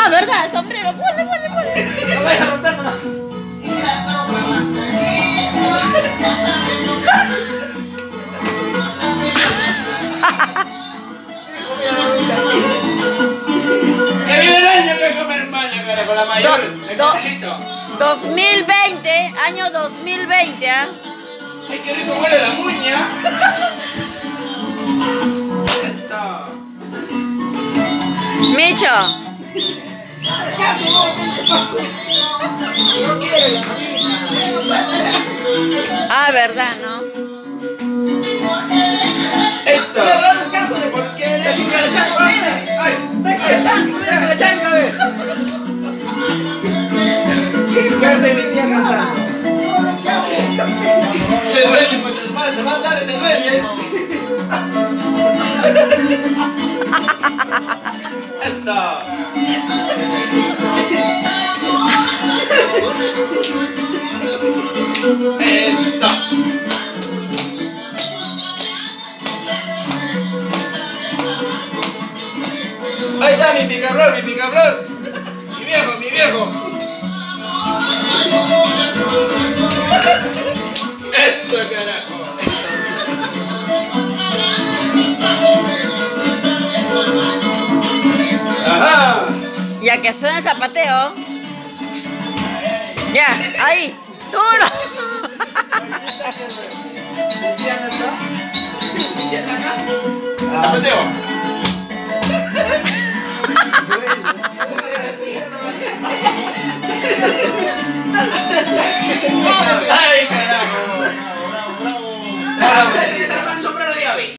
Ah, ¿verdad? El sombrero. Ponle, ponle, ponle. No vayas a romper. ¡Que vive el año que comer maña, cara, con la mayor! Do- ¡El do- consejito! 2020, año 2020, ¿ah? ¡Ay, qué rico huele la muña! Eso. Micho. Ah, ¿verdad, no? Eso. ¿Por qué le pica la chanca? Mira. Ay, venga la chanca, mira la chanca, ve. ¿Qué hace mi tía cantando? Se duele, pues, se va- se va a dar ese duele. Eso. Eso. Ahí está mi picaflor, mi picaflor. Mi viejo, mi viejo. Eso, carajo. Ya que suena el zapateo. Ya, ahí. Duro. Zapateo. Ay,